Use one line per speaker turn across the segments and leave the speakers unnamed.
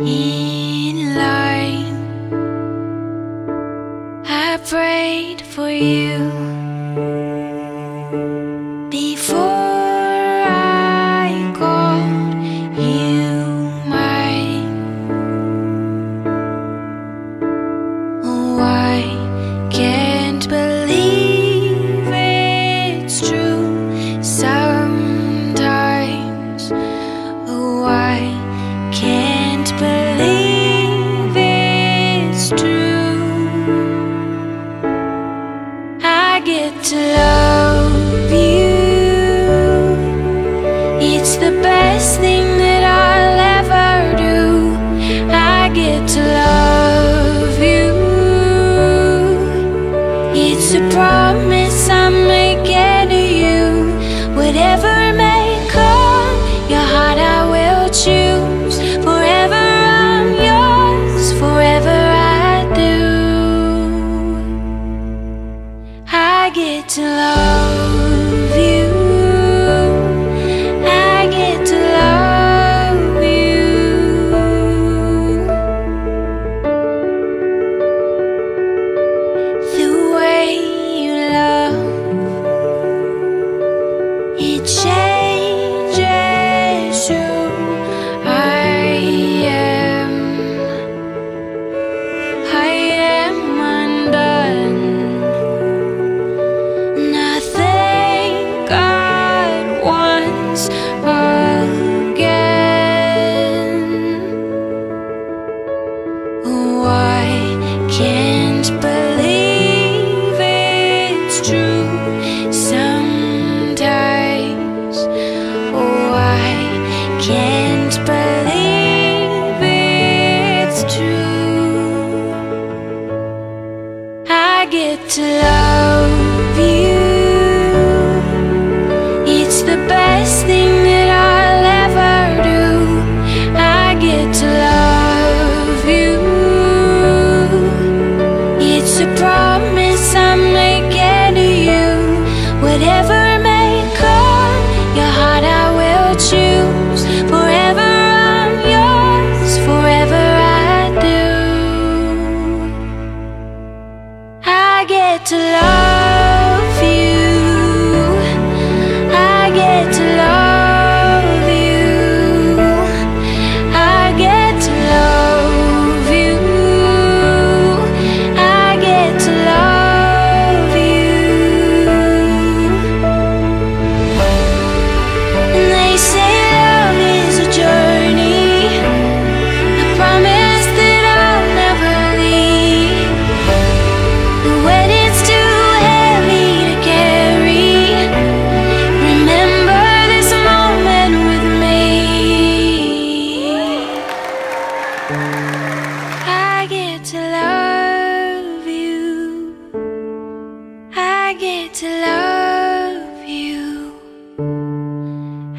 in line. I prayed for you. yeah. to love. love you.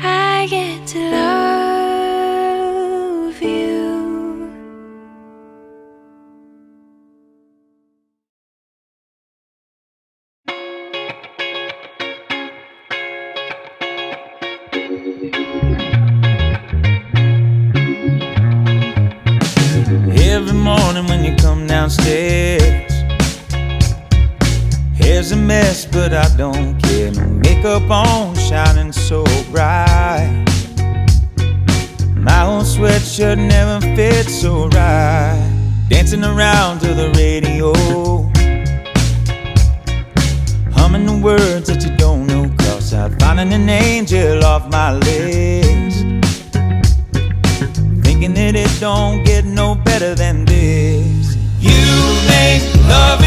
I get to love you.
Every morning when you come downstairs Hair's a mess, but I don't care. No makeup on, shining so bright. My own sweatshirt never fits so right. Dancing around to the radio, humming the words that you don't know. Cause I'm finding an angel off my list. Thinking that it don't get no better than this. You make love.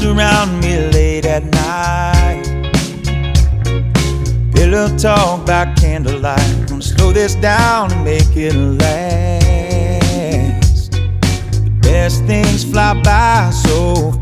wrapped around me late at night. Pillow talk by candlelight. Gonna slow this down and make it last. The best things fly by so